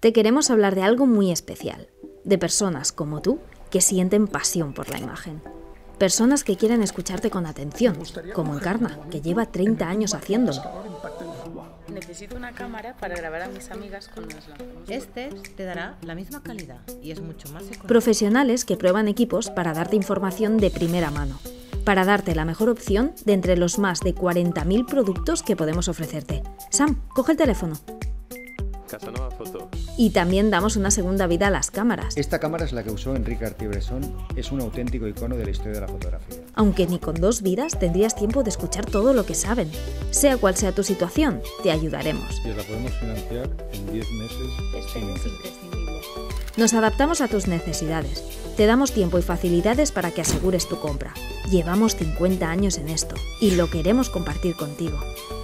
te queremos hablar de algo muy especial, de personas como tú que sienten pasión por la imagen. Personas que quieren escucharte con atención, como Encarna, que lleva 30 años haciéndolo. Necesito una cámara para grabar a mis amigas lanzamos. Este te dará la misma calidad y es mucho más económico. Profesionales que prueban equipos para darte información de primera mano, para darte la mejor opción de entre los más de 40.000 productos que podemos ofrecerte. Sam, coge el teléfono. Casanova Foto. Y también damos una segunda vida a las cámaras, Esta cámara es la que usó Enrique Artibresson, es un auténtico icono de la historia de la fotografía. aunque ni con dos vidas tendrías tiempo de escuchar todo lo que saben. Sea cual sea tu situación, te ayudaremos. y os la podemos financiar en 10 meses Este sin es interés. imprescindible. Nos adaptamos a tus necesidades. Te damos tiempo y facilidades para que asegures tu compra. Llevamos 50 años en esto y lo queremos compartir contigo.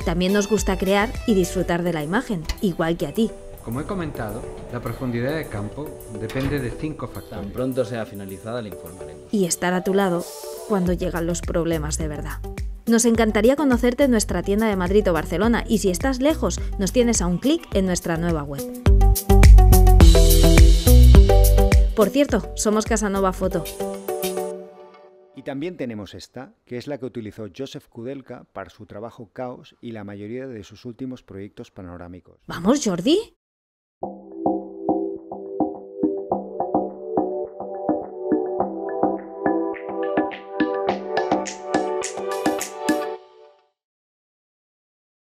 También nos gusta crear y disfrutar de la imagen, igual que a ti. Como he comentado, la profundidad de campo depende de cinco Tan factores. pronto sea finalizada le informaremos. Y estar a tu lado cuando llegan los problemas de verdad. Nos encantaría conocerte en nuestra tienda de Madrid o Barcelona y si estás lejos, nos tienes a un clic en nuestra nueva web. Por cierto, somos Casanova Foto. Y también tenemos esta, que es la que utilizó Joseph Kudelka para su trabajo Caos y la mayoría de sus últimos proyectos panorámicos. ¿Vamos, Jordi?